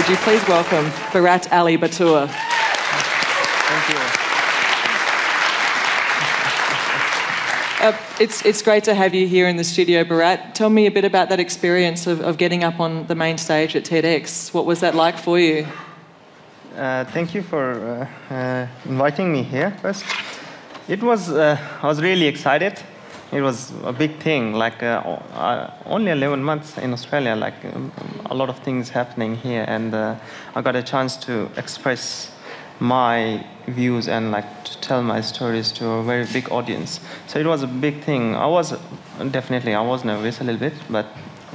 Would you please welcome Barat Ali Batoor? Thank you. Uh, it's, it's great to have you here in the studio, Barat. Tell me a bit about that experience of, of getting up on the main stage at TEDx. What was that like for you? Uh, thank you for uh, uh, inviting me here first. It was, uh, I was really excited. It was a big thing, like uh, uh, only 11 months in Australia, like um, a lot of things happening here, and uh, I got a chance to express my views and like to tell my stories to a very big audience. So it was a big thing. I was definitely, I was nervous a little bit, but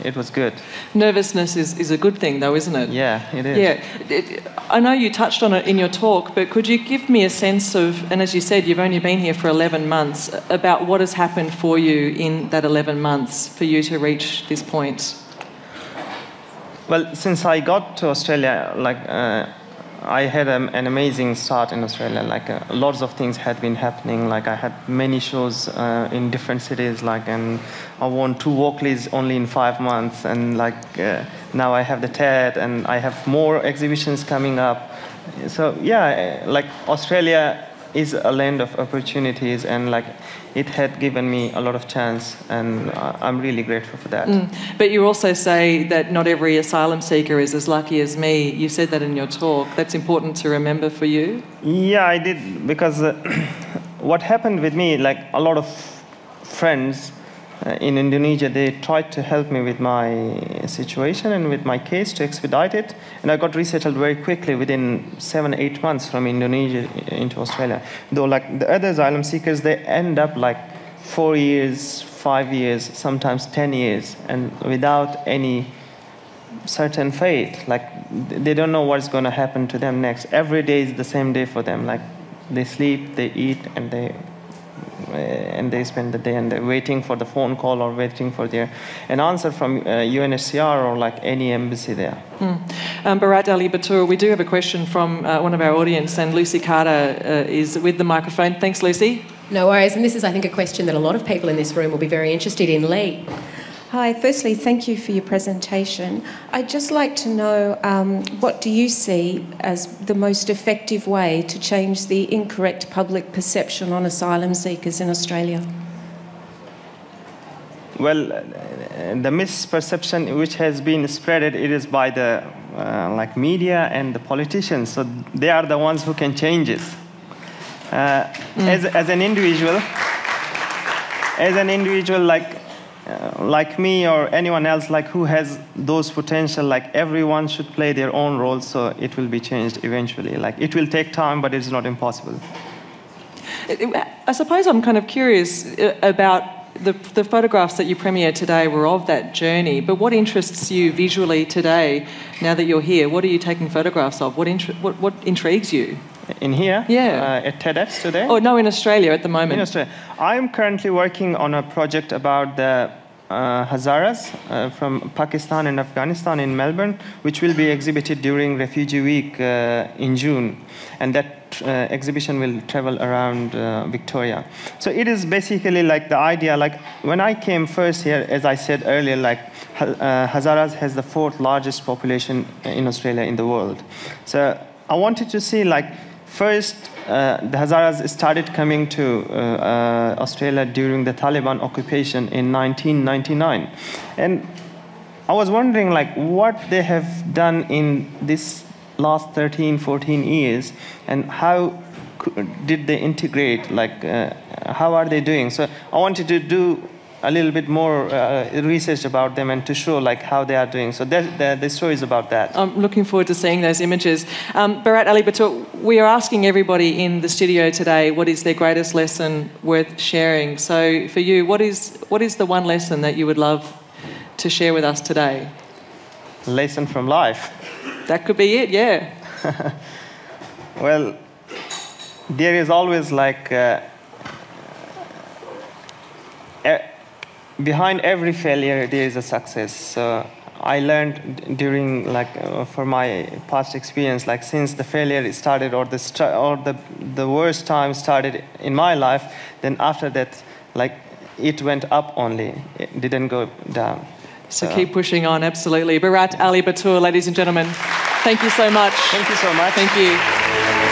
it was good. Nervousness is, is a good thing, though, isn't it? Yeah, it is. Yeah, It- I know you touched on it in your talk, but could you give me a sense of, and as you said, you've only been here for 11 months, about what has happened for you in that 11 months for you to reach this point? Well, since I got to Australia, like uh, I had an amazing start in Australia. Like uh, lots of things had been happening. Like I had many shows uh, in different cities. Like and I won two Walkleys only in five months. And like uh, now I have the TED, and I have more exhibitions coming up. So yeah, like Australia is a land of opportunities, and like it had given me a lot of chance, and I- I'm really grateful for that. But you also say that not every asylum seeker is as lucky as me. You said that in your talk. That's important to remember for you. Yeah, I did because uh, what happened with me, like a lot of friends uh, in Indonesia, they tried to help me with my situation and with my case to expedite it, and I got resettled very quickly within seven, eight months from Indonesia into Australia. Though, like the other asylum seekers, they end up like four years, five years, sometimes ten years, and without any certain fate. Like they don't know what's going to happen to them next. Every day is the same day for them. Like they sleep, they eat, and they and they spend the day and they're waiting for the phone call or waiting for their an answer from uh, UNHCR or like any embassy there. Um, Barat Ali Batoor, we do have a question from uh, one of our audience, and Lucy Carter uh, is with the microphone. Thanks, Lucy. No worries. And this is, I think, a question that a lot of people in this room will be very interested in. Lee. Hi, firstly, thank you for your presentation. I'd just like to know um, what do you see as the most effective way to change the incorrect public perception on asylum seekers in Australia? Well, uh, the misperception which has been spreaded it is by the uh, like media and the politicians. So they are the ones who can change it. Uh, as, as an individual, as an individual like uh, like me or anyone else like who has those potential like everyone should play their own role so it will be changed eventually like it will take time but it's not impossible I suppose I'm kind of curious uh, about the, the photographs that you premiered today were of that journey, but what interests you visually today, now that you're here? What are you taking photographs of? What, intri- what, what intrigues you? In here Yeah. uh, at TEDx today Oh, no, in Australia at the moment. In Australia. I'm currently working on a project about the uh, Hazaras uh, from Pakistan and Afghanistan in Melbourne, which will be exhibited during Refugee Week uh, in June. And that uh, exhibition will travel around uh, Victoria. So it is basically like the idea, like when I came first here, as I said earlier, like uh, Hazaras has the fourth largest population in Australia in the world. So I wanted to see like First, uh, the Hazaras started coming to uh, uh, Australia during the Taliban occupation in 1999. And I was wondering, like, what they have done in this last 13, 14 years, and how did they integrate? Like, uh, how are they doing? So I wanted to do a little bit more uh, research about them and to show like how they are doing. So that, the, the story is about that. I'm looking forward to seeing those images. Um, Barat Ali Batoor, we are asking everybody in the studio today what is their greatest lesson worth sharing. So, for you, what is, what is the one lesson that you would love to share with us today? Lesson from life. That could be it, yeah. Well, there is always like uh, behind every failure there is a success. So I learned during like uh, for my past experience, like since the failure started or the str- or the the worst time started in my life, then after that, like it went up only. It didn't go down. So keep pushing on, absolutely. Barat Ali Batoor, ladies and gentlemen. Thank you so much. Thank you so much. Thank you.